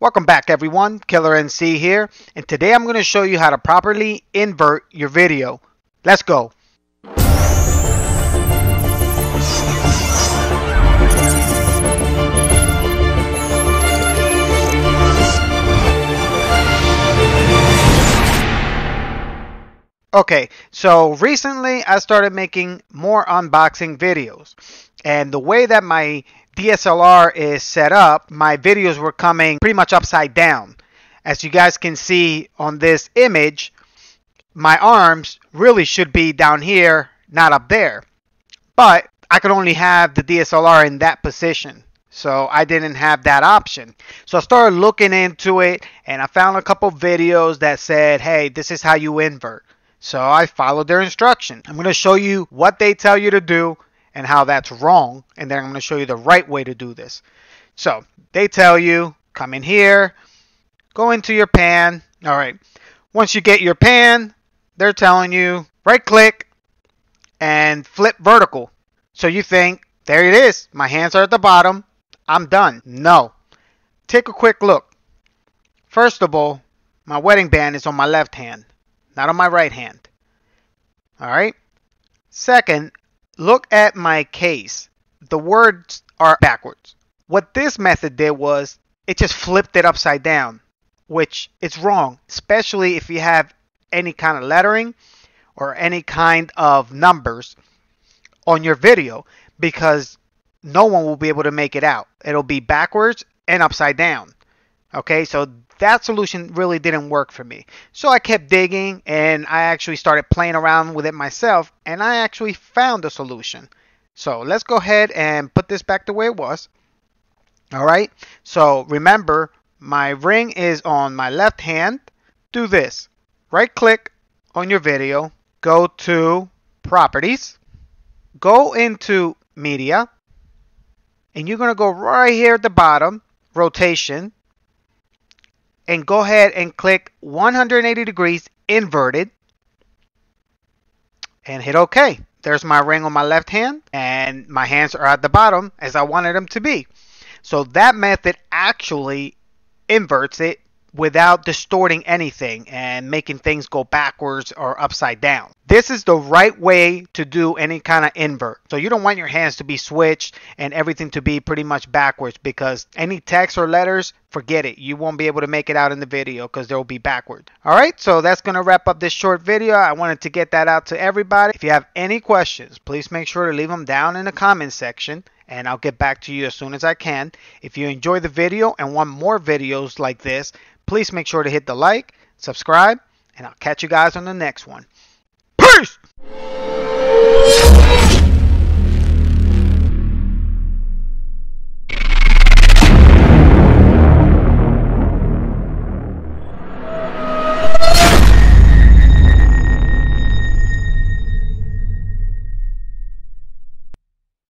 Welcome back everyone, Killer NC here, and today I'm going to show you how to properly invert your video. Let's go. Okay, so recently I started making more unboxing videos. And the way that my DSLR is set up, my videos were coming pretty much upside down. As you guys can see on this image, my arms really should be down here, not up there. But I could only have the DSLR in that position. So I didn't have that option. So I started looking into it and I found a couple videos that said, hey, this is how you invert. So I followed their instruction. I'm going to show you what they tell you to do and how that's wrong. And then I'm going to show you the right way to do this. So they tell you, come in here, go into your pan. All right. Once you get your pan, they're telling you right click and flip vertical. So you think, there it is. My hands are at the bottom. I'm done. No. Take a quick look. First of all, my wedding band is on my left hand not on my right hand. All right. Second, look at my case. The words are backwards. What this method did was it just flipped it upside down, which is wrong, especially if you have any kind of lettering or any kind of numbers on your video because no one will be able to make it out. It'll be backwards and upside down. Okay, so that solution really didn't work for me. So I kept digging and I actually started playing around with it myself and I actually found a solution. So let's go ahead and put this back the way it was. All right, so remember my ring is on my left hand. Do this, right click on your video, go to properties, go into media, and you're gonna go right here at the bottom, rotation, and go ahead and click 180 degrees inverted and hit OK. There's my ring on my left hand and my hands are at the bottom as I wanted them to be. So that method actually inverts it without distorting anything and making things go backwards or upside down. This is the right way to do any kind of invert. So you don't want your hands to be switched and everything to be pretty much backwards because any text or letters, forget it. You won't be able to make it out in the video because they'll be backward. Alright, so that's going to wrap up this short video. I wanted to get that out to everybody. If you have any questions, please make sure to leave them down in the comment section and I'll get back to you as soon as I can. If you enjoy the video and want more videos like this, please make sure to hit the like, subscribe, and I'll catch you guys on the next one. Peace!